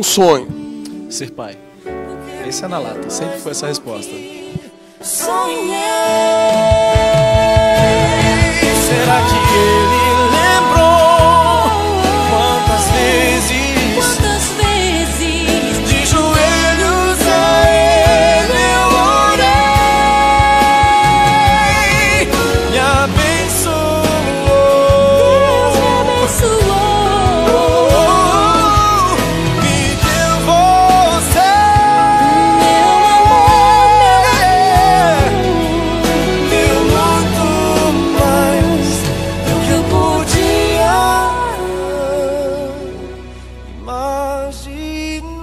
Um sonho. Ser pai. Esse é na lata, sempre foi essa a resposta. Sonhei. 相信。